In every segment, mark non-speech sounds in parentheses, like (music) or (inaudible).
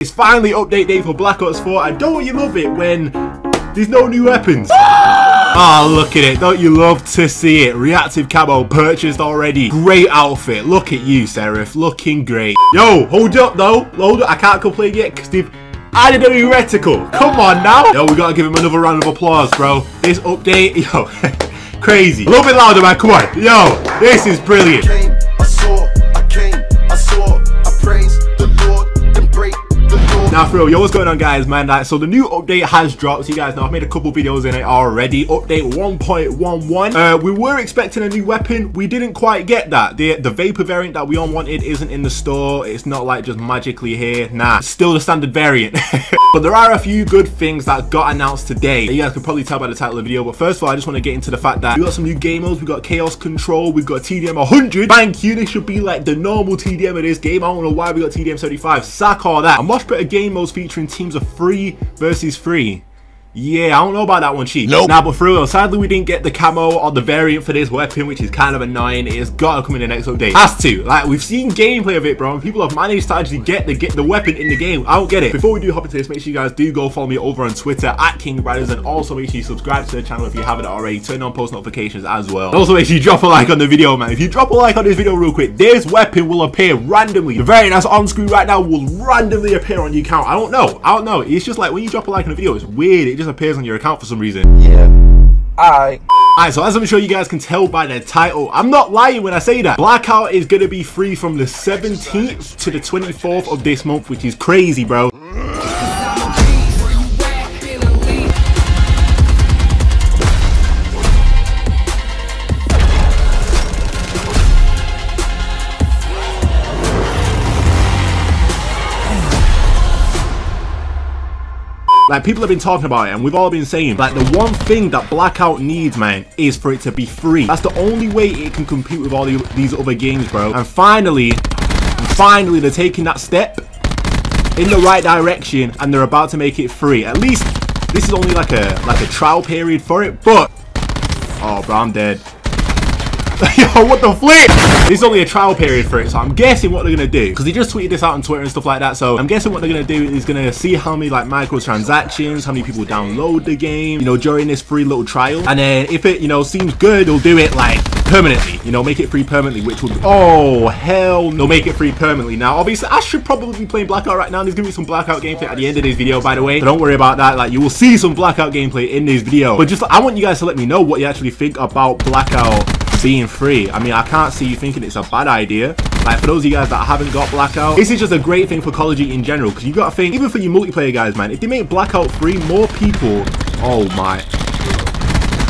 It's finally update day for Black Ops 4 and don't you love it when there's no new weapons? Oh, (laughs) look at it. Don't you love to see it? Reactive camo purchased already. Great outfit. Look at you, Seraph. Looking great. Yo, hold up, though. Hold up. I can't complain yet because they've added a new reticle. Come on, now. Yo, we got to give him another round of applause, bro. This update, (laughs) yo, (laughs) crazy. A little bit louder, man. Come on. Yo, this is brilliant. Now for real, yo what's going on guys? Man, like, so the new update has dropped, you guys know I've made a couple videos in it already, update 1.11, uh, we were expecting a new weapon, we didn't quite get that, the, the Vapor variant that we all wanted isn't in the store, it's not like just magically here, nah, still the standard variant. (laughs) but there are a few good things that got announced today, you guys can probably tell by the title of the video, but first of all I just want to get into the fact that we got some new game modes, we got Chaos Control, we've got TDM 100, thank you, this should be like the normal TDM of this game, I don't know why we got TDM 75, sack all that, a much better game game modes featuring teams of three versus three. Yeah, I don't know about that one, Chief. Nope. Nah, but for real, sadly we didn't get the camo or the variant for this weapon, which is kind of annoying. It has got to come in the next update. Has to. Like, we've seen gameplay of it, bro. People have managed to actually get the get the weapon in the game. I don't get it. Before we do hop into this, make sure you guys do go follow me over on Twitter at King Braderz, and also make sure you subscribe to the channel if you haven't already. Turn on post notifications as well. And also make sure you drop a like on the video, man. If you drop a like on this video real quick, this weapon will appear randomly. The variant that's on screen right now will randomly appear on your account. I don't know. I don't know. It's just like when you drop a like on a video, it's weird. It just appears on your account for some reason. Yeah. Alright. Alright, so as I'm sure you guys can tell by the title, I'm not lying when I say that. Blackout is going to be free from the 17th to the 24th of this month, which is crazy, bro. Like, people have been talking about it, and we've all been saying, like, the one thing that Blackout needs, man, is for it to be free. That's the only way it can compete with all the, these other games, bro. And finally, finally, they're taking that step in the right direction, and they're about to make it free. At least, this is only like a, like a trial period for it, but... Oh, bro, I'm dead. (laughs) Yo, what the flip? This is only a trial period for it, so I'm guessing what they're gonna do. Because they just tweeted this out on Twitter and stuff like that. So I'm guessing what they're gonna do is gonna see how many like microtransactions, how many people download the game, you know, during this free little trial. And then if it, you know, seems good, they'll do it like permanently, you know, make it free permanently, which will, oh, hell, they'll make it free permanently. Now, obviously, I should probably be playing Blackout right now. There's gonna be some Blackout gameplay at the end of this video, by the way, so don't worry about that. Like, you will see some Blackout gameplay in this video, but just, I want you guys to let me know what you actually think about Blackout being free. I mean, I can't see you thinking it's a bad idea. Like, for those of you guys that haven't got Blackout, this is just a great thing for Call of Duty in general, because you gotta think, even for you multiplayer guys, man, if they make Blackout free, more people, oh my,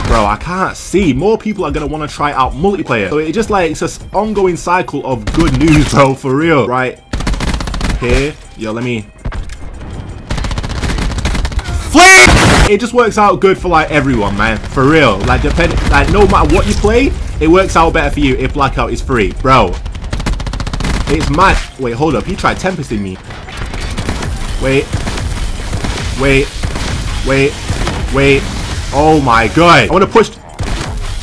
bro, I can't see. More people are going to want to try out multiplayer. So it just like, it's an ongoing cycle of good news, (laughs) bro, for real. Right here. Yo, let me... It just works out good for like everyone, man. For real. Like, depend, like no matter what you play, it works out better for you if Blackout is free. Bro. It's mad. Wait, hold up. He tried tempesting me. Wait. Wait. Wait. Wait. Oh my god. I want to push.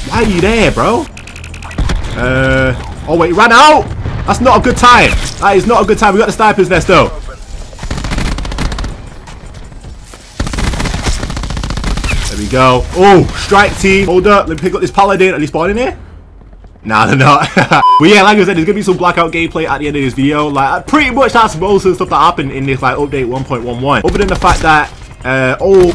Why are you there, bro? Uh. Oh, wait. Ran out. That's not a good time. That is not a good time. We got the sniper's nest, though. There we go. Oh, strike team. Hold up. Let me pick up this paladin. Are they spawning here? Nah, they're not. (laughs) but yeah, like I said, there's gonna be some blackout gameplay at the end of this video. Like, pretty much that's most of the stuff that happened in this like update 1.11. Other than the fact that, uh, oh,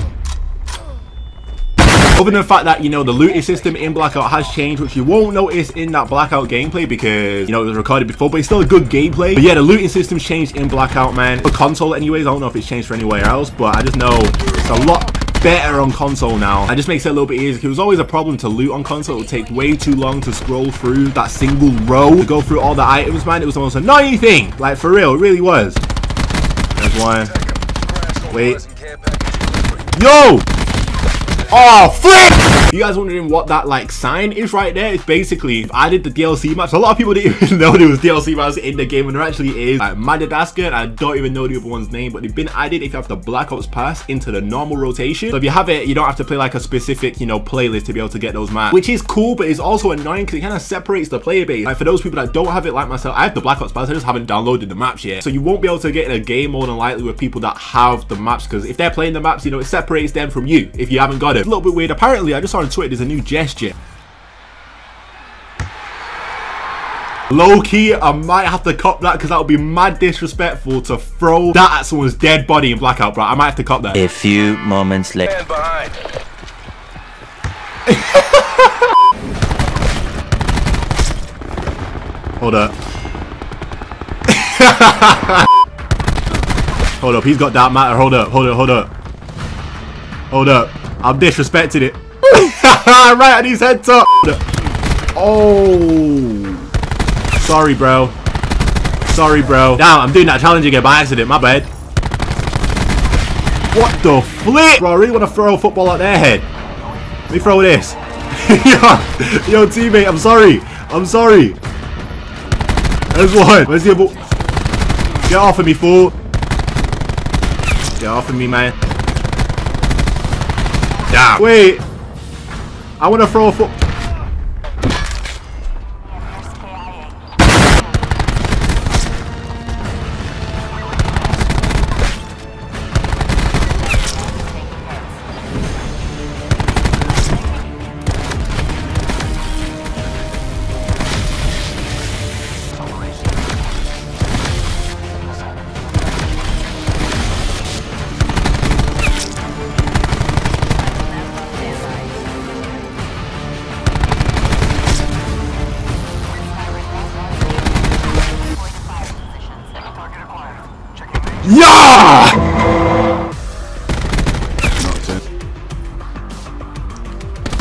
other than the fact that, you know, the looting system in Blackout has changed, which you won't notice in that Blackout gameplay because, you know, it was recorded before, but it's still a good gameplay. But yeah, the looting system's changed in Blackout, man. For console anyways, I don't know if it's changed for anywhere else, but I just know it's a lot better on console now. It just makes it a little bit easier. It was always a problem to loot on console. It would take way too long to scroll through that single row to go through all the items, man. It was the most annoying thing. Like, for real, it really was. There's one. Wait. Yo! Oh, flip! You guys wondering what that like sign is right there? It's basically I did the DLC maps. A lot of people didn't (laughs) even know there was DLC maps in the game, and there actually is. Like Madagascar, I don't even know the other one's name, but they've been added if you have the Black Ops Pass into the normal rotation. So if you have it, you don't have to play like a specific, you know, playlist to be able to get those maps, which is cool, but it's also annoying because it kind of separates the player base. Like for those people that don't have it, like myself, I have the Black Ops Pass, I just haven't downloaded the maps yet. So you won't be able to get in a game more than likely with people that have the maps because if they're playing the maps, you know, it separates them from you if you haven't got it. A little bit weird. Apparently, I just saw on Twitter there's a new gesture. Low key, I might have to cop that because that would be mad disrespectful to throw that at someone's dead body in blackout, bro. I might have to cop that. A few moments later. Stand behind. (laughs) Hold up. (laughs) hold up, he's got that matter. Hold up, hold up, hold up. Hold up. I'm disrespecting it. (laughs) right on his head top. Oh. Sorry, bro. Sorry, bro. Damn, I'm doing that challenge again by accident. My bad. What the flip? Bro, I really want to throw a football at their head. Let me throw this. yo, (laughs) yo, teammate, I'm sorry. I'm sorry. There's one. Where's the other? Get off of me, fool. Get off of me, man. Wait. I want to throw a foot. Yeah! It.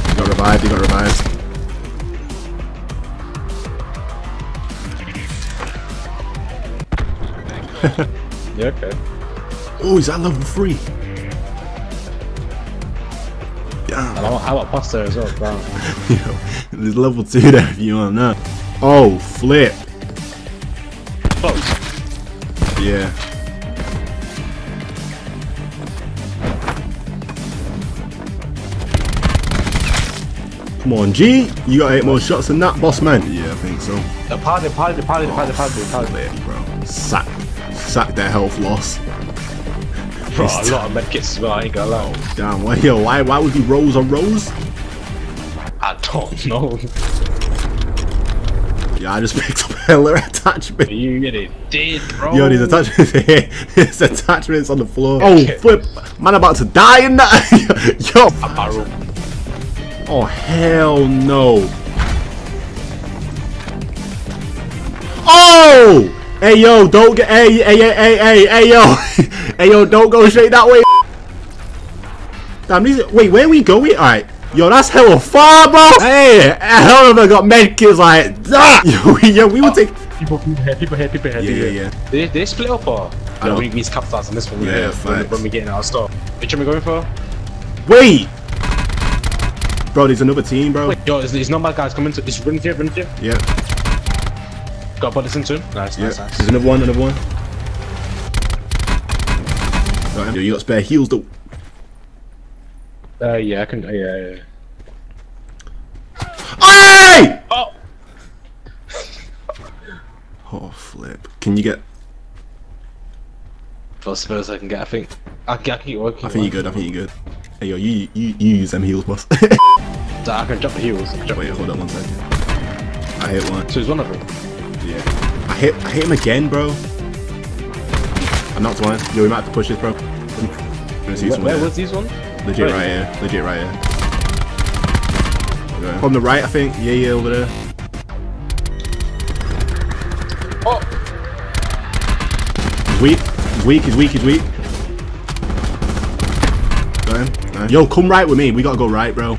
He got revived, he got revived. (laughs) Yeah, okay. Oh, he's at level 3. Damn. And I want, I want pasta as well, bro. (laughs) Yo, there's level 2 there if you want know. Oh, flip. Close. Yeah. Come on, G. You got eight more shots than that, boss man. Yeah, I think so. The party, party, party, party, party, party. Bro. Sack. Sack their health loss. Bro, a lot of medkits as well, I ain't gonna lie. Oh, damn, why, yo, why, why would he rose on rose? I don't (laughs) know. Yeah, I just (laughs) picked up hella attachment. You get it did, bro. Yo, these attachments (laughs) here. There's attachments on the floor. Oh, oh flip. Man about to die in that. Yo. Barrel. Oh, hell no. Oh! Hey, yo, don't get. Hey, hey, hey, hey, hey, hey, yo. (laughs) hey, yo, don't go straight that way. Damn, these. Wait, where we going? Alright. Yo, that's hella far, bro. Hey, hell of a got medkits like that. Yo, (laughs) yo, we would take. People, people here, people here, people here. Yeah, people yeah, here. yeah. They, they split up or? I No, don't- we need to capitalize on this one. Yeah, when, facts. when we get in our store. Which one we going for? Wait. Bro, there's another team, bro. Wait, yo, it's not bad guys coming to. It's run here, run here. Yeah, Got this into him. Nice, yeah. nice, nice. There's another one, another one. Got him. Yo, you got spare heals though. Uh, yeah, I can. Uh, yeah, yeah. Hey! Oh! (laughs) Oh, flip. Can you get? First, first I can get. I think. I, I can keep working. I think you're good. I think you're good. Hey, yo, you you, you use them heals, boss. (laughs) I can drop the heels. I Wait, the hold on one second. I hit one. So it's one of them. Yeah. I hit I hit him again, bro. I knocked one. Yo, we might have to push this, bro. I'm gonna see Where, someone where was these one? Legit Wait. right here. Legit right here. Okay. From the right, I think. Yeah, yeah, over there. Oh! He's weak. He's weak. He's weak. He's weak. Got him. Nice. Yo, come right with me. We gotta go right, bro.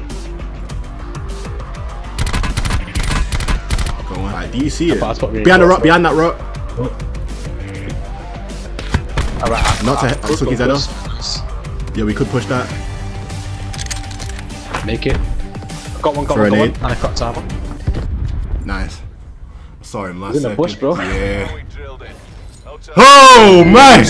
Do you see it? thought I Behind the rock. Behind that rock. Alright, Not to- I took his head close. Yeah, we could push that. Make it. I got one, got Throw one, got one. And I cracked tower. Nice. Sorry, him last He's in the second. bush, bro. Yeah. We drilled it. Hotel Oh man!